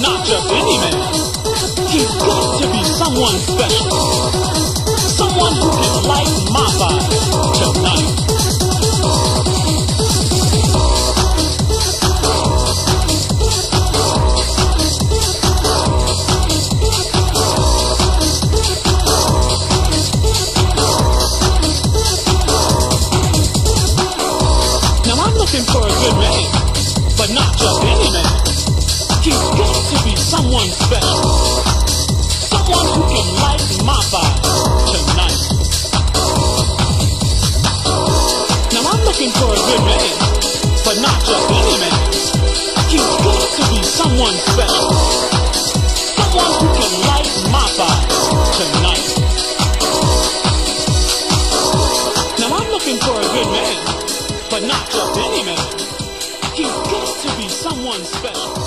not just any man. He's got to be someone special. Someone special. Someone who can light my fire tonight. Now I'm looking for a good man, but not just any man. He's got to be someone special. Someone who can light my fire tonight. Now I'm looking for a good man, but not just any man. He's got to be someone special.